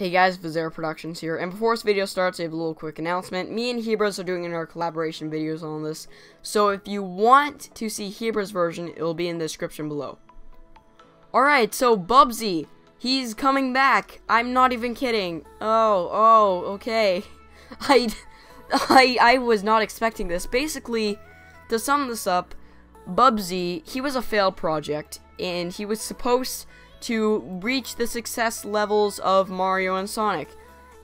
Hey guys, Vezerlo Productions here, and before this video starts, I have a little quick announcement. Me and Hebras are doing our collaboration videos on this, so if you want to see Hebras' version, it will be in the description below. Alright, so Bubsy, he's coming back. I'm not even kidding. Oh, oh, okay. I, I, I was not expecting this. Basically, to sum this up, Bubsy, he was a failed project, and he was supposed to reach the success levels of Mario and Sonic.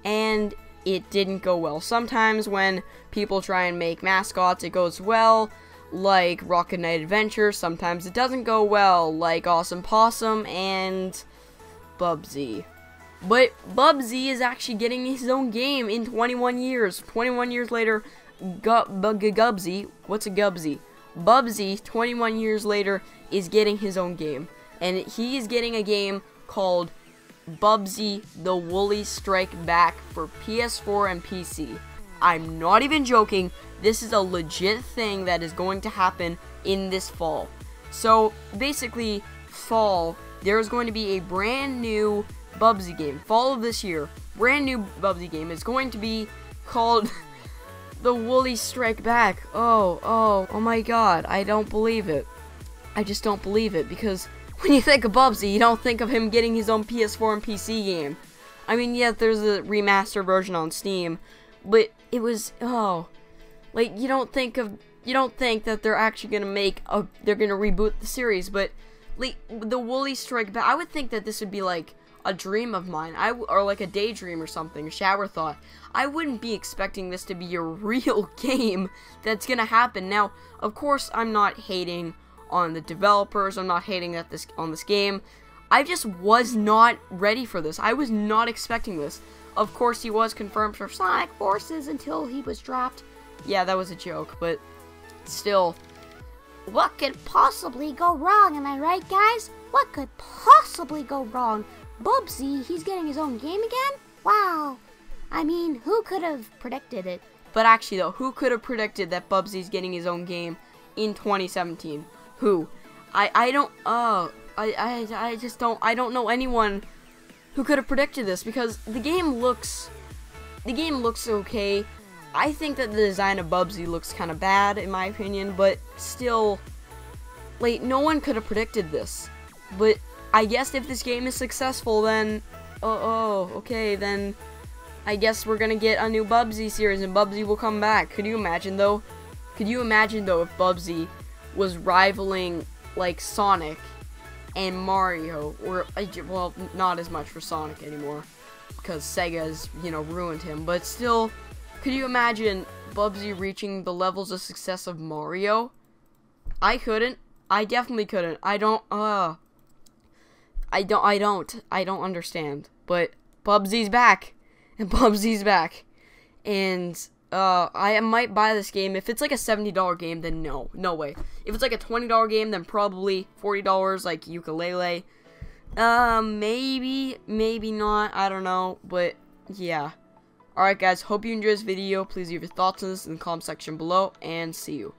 And it didn't go well. Sometimes when people try and make mascots, it goes well, like Rocket Knight Adventure. Sometimes it doesn't go well, like Awesome Possum and Bubsy. But Bubsy is actually getting his own game in 21 years. 21 years later, Gubsy, what's a Gubsy? Bubsy, 21 years later, is getting his own game and he is getting a game called Bubsy the Woolies Strike Back for PS4 and PC. I'm not even joking, this is a legit thing that is going to happen in this fall. So, basically, fall, there's going to be a brand new Bubsy game, fall of this year, brand new Bubsy game. is going to be called The Woolies Strike Back. Oh, oh, oh my god, I don't believe it. I just don't believe it because when you think of Bubsy, you don't think of him getting his own PS4 and PC game. I mean, yeah, there's a remaster version on Steam, but it was oh, like you don't think of you don't think that they're actually gonna make a they're gonna reboot the series, but like the Woolies Strike Back, I would think that this would be like a dream of mine, I or like a daydream or something, a shower thought. I wouldn't be expecting this to be a real game that's gonna happen. Now, of course, I'm not hating on the developers. I'm not hating at this on this game. I just was not ready for this. I was not expecting this. Of course, he was confirmed for Sonic Forces until he was dropped. Yeah, that was a joke, but still. What could possibly go wrong? Am I right, guys? What could possibly go wrong? Bubsy, he's getting his own game again? Wow. I mean, who could have predicted it? But actually, though, who could have predicted that Bubsy's getting his own game in 2017? Who. I I don't uh I I I just don't I don't know anyone who could have predicted this because the game looks the game looks okay. I think that the design of Bubsy looks kind of bad in my opinion, but still like no one could have predicted this. But I guess if this game is successful then oh, oh okay, then I guess we're gonna get a new Bubsy series and Bubsy will come back. Could you imagine though? Could you imagine though if Bubsy was rivaling like Sonic and Mario, or well, not as much for Sonic anymore because Sega's you know ruined him. But still, could you imagine Bubsy reaching the levels of success of Mario? I couldn't. I definitely couldn't. I don't. Uh. I don't. I don't. I don't understand. But Bubsy's back, and Bubsy's back, and uh, I might buy this game. If it's like a $70 game, then no. No way. If it's like a $20 game, then probably $40 like Yooka-Laylee. Uh, maybe, maybe not. I don't know. But, yeah. Alright, guys. Hope you enjoyed this video. Please leave your thoughts on this in the comment section below. And see you.